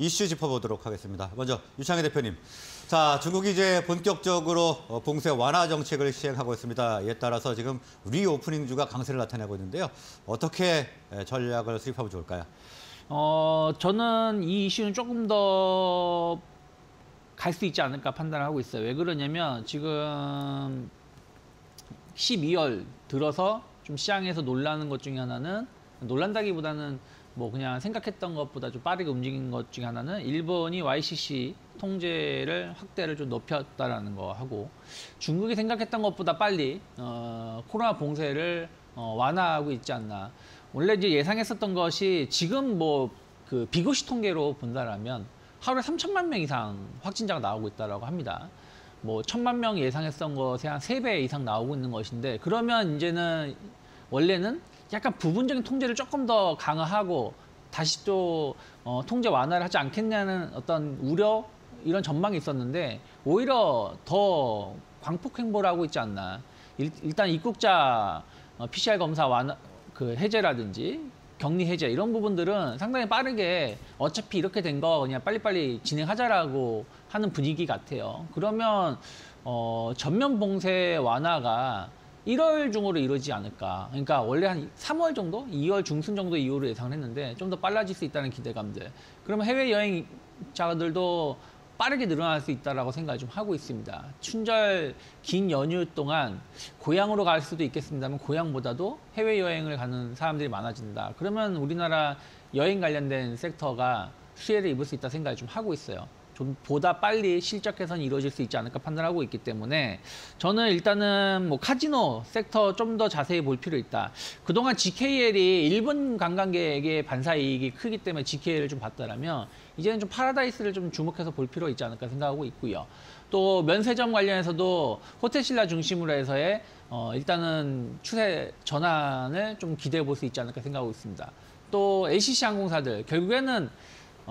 이슈 짚어보도록 하겠습니다. 먼저 유창희 대표님. 자, 중국이 이제 본격적으로 어, 봉쇄 완화 정책을 시행하고 있습니다. 이에 따라서 지금 리오프닝 주가 강세를 나타내고 있는데요. 어떻게 에, 전략을 수립하면 좋을까요? 어, 저는 이 이슈는 조금 더 갈 수 있지 않을까 판단하고 있어요. 왜 그러냐면 지금 12월 들어서 좀 시장에서 놀라는 것 중에 하나는 놀란다기보다는 뭐 그냥 생각했던 것보다 좀 빠르게 움직인 것 중에 하나는 일본이 YCC 통제를 확대를 좀 높였다라는 거 하고 중국이 생각했던 것보다 빨리 어, 코로나 봉쇄를 어, 완화하고 있지 않나. 원래 이제 예상했었던 것이 지금 뭐 그 비고시 통계로 본다라면 하루에 3천만 명 이상 확진자가 나오고 있다라고 합니다. 뭐 천만 명 예상했던 것에 한 세 배 이상 나오고 있는 것인데 그러면 이제는 원래는 약간 부분적인 통제를 조금 더 강화하고 다시 또 어, 통제 완화를 하지 않겠냐는 어떤 우려 이런 전망이 있었는데 오히려 더 광폭 행보를 하고 있지 않나. 일, 일단 입국자 어, PCR 검사 완화 그 해제라든지 격리 해제 이런 부분들은 상당히 빠르게 어차피 이렇게 된 거 그냥 빨리빨리 진행하자라고 하는 분위기 같아요. 그러면 어, 전면 봉쇄 완화가 1월 중으로 이루어지지 않을까. 그러니까 원래 한 3월 정도, 2월 중순 정도 이후로 예상을 했는데 좀 더 빨라질 수 있다는 기대감들. 그러면 해외 여행자들도 빠르게 늘어날 수 있다라고 생각을 좀 하고 있습니다. 춘절 긴 연휴 동안 고향으로 갈 수도 있겠습니다만 고향보다도 해외 여행을 가는 사람들이 많아진다. 그러면 우리나라 여행 관련된 섹터가 수혜를 입을 수 있다 생각을 좀 하고 있어요. 좀 보다 빨리 실적 개선이 이루어질 수 있지 않을까 판단하고 있기 때문에 저는 일단은 뭐 카지노 섹터 좀 더 자세히 볼 필요 있다. 그동안 GKL이 일본 관광객의 반사 이익이 크기 때문에 GKL을 좀 봤다라면 이제는 좀 파라다이스를 좀 주목해서 볼 필요 있지 않을까 생각하고 있고요. 또 면세점 관련해서도 호텔신라 중심으로 해서의 어 일단은 추세 전환을 좀 기대해 볼 수 있지 않을까 생각하고 있습니다. 또 LCC 항공사들 결국에는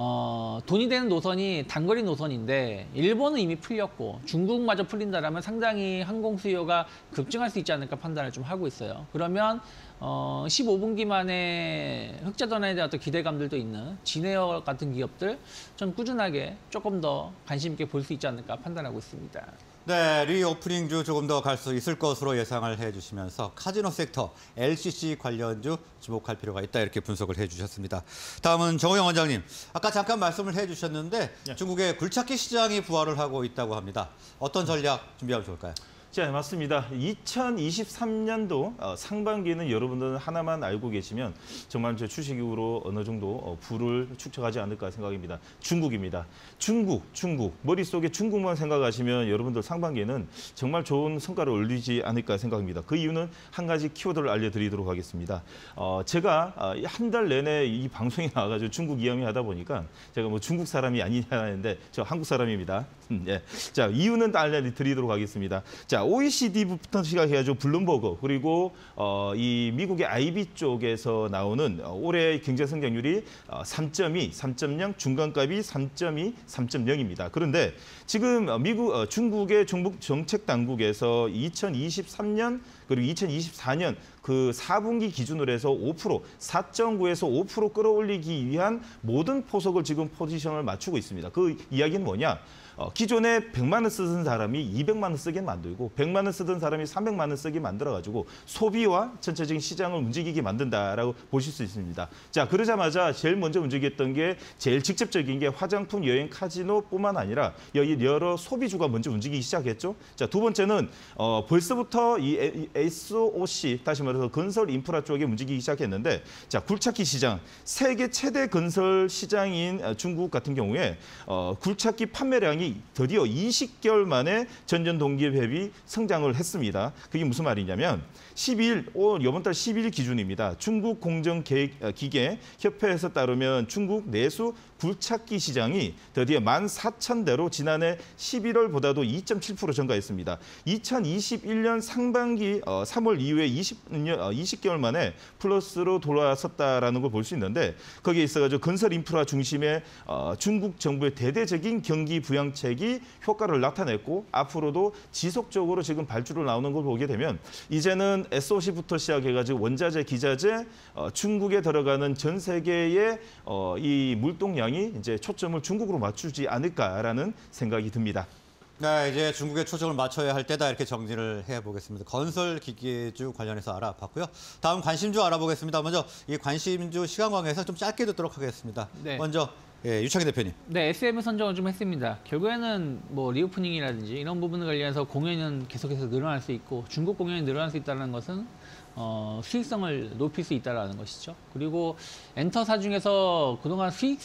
어, 돈이 되는 노선이 단거리 노선인데 일본은 이미 풀렸고 중국마저 풀린다라면 상당히 항공 수요가 급증할 수 있지 않을까 판단을 좀 하고 있어요. 그러면 어, 15분기 만에 흑자 전환에 대한 어떤 기대감들도 있는 진에어 같은 기업들 좀 꾸준하게 조금 더 관심 있게 볼 수 있지 않을까 판단하고 있습니다. 네, 리오프닝주 조금 더 갈 수 있을 것으로 예상을 해주시면서 카지노 섹터, LCC 관련주 주목할 필요가 있다 이렇게 분석을 해주셨습니다. 다음은 정호영 원장님, 아까 잠깐 말씀을 해주셨는데 예. 중국의 굴착기 시장이 부활을 하고 있다고 합니다. 어떤 전략 준비하면 좋을까요? 자, 맞습니다. 2023년도 어, 상반기는 여러분들은 하나만 알고 계시면 정말 제 주식으로 어느 정도 어, 부를 축적하지 않을까 생각입니다. 중국입니다. 중국, 중국. 머릿속에 중국만 생각하시면 여러분들 상반기에는 정말 좋은 성과를 올리지 않을까 생각합니다. 그 이유는 한 가지 키워드를 알려드리도록 하겠습니다. 어, 제가 한 달 내내 이 방송에 나와가지고 중국 이야기 하다 보니까 제가 뭐 중국 사람이 아니냐 하는데 저 한국 사람입니다. 음, 예. 자, 이유는 알려드리도록 하겠습니다. 자, OECD부터 시작해가지고 블룸버그 그리고 어, 이 미국의 IB 쪽에서 나오는 어, 올해 경제 성장률이 어, 3.2, 3.0, 중간값이 3.2, 3.0입니다. 그런데 지금 어, 미국, 어, 중국의 정부 정책 당국에서 2023년 그리고 2024년 그 4분기 기준으로 해서 5%, 4.9에서 5% 끌어올리기 위한 모든 포석을 지금 포지션을 맞추고 있습니다. 그 이야기는 뭐냐? 어, 기존에 100만 원 쓰던 사람이 200만 원 쓰게 만들고 100만 원 쓰던 사람이 300만 원 쓰게 만들어가지고 소비와 전체적인 시장을 움직이게 만든다라고 보실 수 있습니다. 자 그러자마자 제일 먼저 움직였던 게 제일 직접적인 게 화장품, 여행, 카지노뿐만 아니라 여러 소비주가 먼저 움직이기 시작했죠. 자 두 번째는 어, 벌써부터 이 SOC 다시 말해서 건설 인프라 쪽에 움직이기 시작했는데 자 굴착기 시장 세계 최대 건설 시장인 어, 중국 같은 경우에 어, 굴착기 판매량이 드디어 20개월 만에 전년 동기 대비 성장을 했습니다. 그게 무슨 말이냐면 12일, 올 이번 달 10일 기준입니다. 중국 공정기계 협회에서 따르면 중국 내수 굴착기 시장이 드디어 14,000대로 지난해 11월보다도 2.7% 증가했습니다. 2021년 상반기 어, 3월 이후에 20년, 어, 20개월 만에 플러스로 돌아섰다라는 걸 볼 수 있는데 거기에 있어가지고 건설 인프라 중심의 어, 중국 정부의 대대적인 경기 부양책이 효과를 나타냈고 앞으로도 지속적으로 지금 발주로 나오는 걸 보게 되면 이제는 SOC부터 시작해가지고 원자재, 기자재, 어, 중국에 들어가는 전 세계의 어, 이 물동량 이 시장이 이제 초점을 중국으로 맞추지 않을까라는 생각이 듭니다. 네, 이제 중국에 초점을 맞춰야 할 때다 이렇게 정리를 해보겠습니다. 건설 기계주 관련해서 알아봤고요. 다음 관심주 알아보겠습니다. 먼저 이 관심주 시간 관계상 좀 짧게 듣도록 하겠습니다. 네. 먼저 예, 유창희 대표님. 네, SM 선정을 좀 했습니다. 결국에는 뭐 리오프닝이라든지 이런 부분을 관련해서 공연은 계속해서 늘어날 수 있고 중국 공연이 늘어날 수 있다는 것은 어, 수익성을 높일 수 있다는 것이죠. 그리고 엔터사 중에서 그동안 수익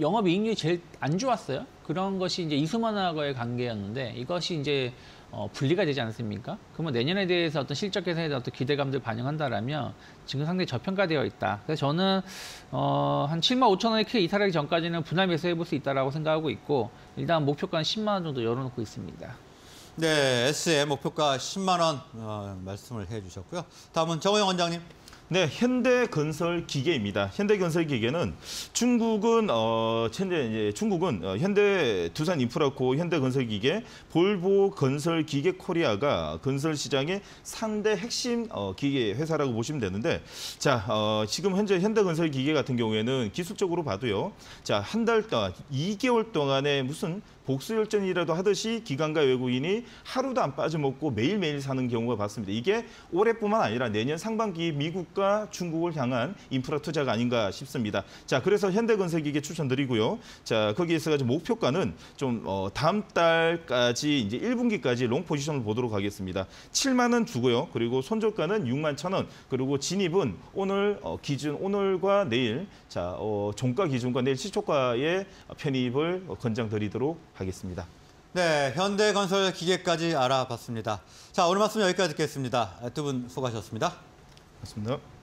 영업 이익률이 제일 안 좋았어요. 그런 것이 이제 이수만하고의 관계였는데 이것이 이제 어, 분리가 되지 않습니까? 그러면 내년에 대해서 어떤 실적 개선에 대한 어떤 기대감들 반영한다라면 지금 상당히 저평가되어 있다. 그래서 저는 어, 한 7만 5천 원에 크게 이탈하기 전까지는 분할 매수해 볼 수 있다라고 생각하고 있고 일단 목표가는 10만 원 정도 열어놓고 있습니다. 네, SM 목표가 10만 원 어, 말씀을 해주셨고요. 다음은 정호영 원장님. 네, 현대건설기계입니다. 현대건설기계는 중국은 어 현재 이제 중국은 어, 현대 두산 인프라코 현대건설기계 볼보 건설기계 코리아가 건설 시장의 3대 핵심 어, 기계 회사라고 보시면 되는데 자, 어, 지금 현재 현대건설기계 같은 경우에는 기술적으로 봐도요. 자, 한 달 동안 2개월 동안에 무슨 복수열전이라도 하듯이 기관과 외국인이 하루도 안 빠져먹고 매일매일 사는 경우가 봤습니다. 이게 올해뿐만 아니라 내년 상반기 미국 과 중국을 향한 인프라 투자가 아닌가 싶습니다. 자, 그래서 현대건설기계 추천드리고요. 자, 거기에서 가지고 목표가는 좀 어, 다음 달까지 이제 1분기까지 롱 포지션을 보도록 하겠습니다. 7만 원 주고요. 그리고 손절가는 6만 천 원. 그리고 진입은 오늘 어, 기준 오늘과 내일 자, 어, 종가 기준과 내일 시초가의 편입을 어, 권장드리도록 하겠습니다. 네, 현대건설 기계까지 알아봤습니다. 자, 오늘 말씀 여기까지 듣겠습니다. 두 분 수고하셨습니다. 맞습니다.